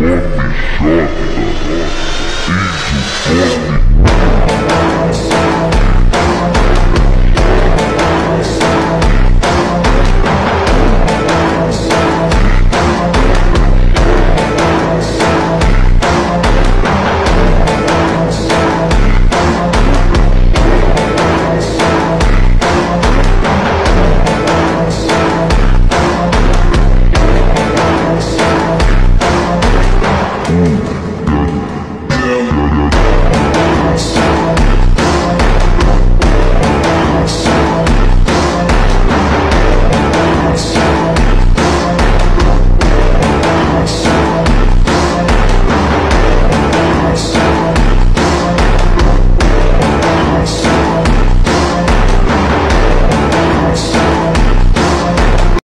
come me, índio come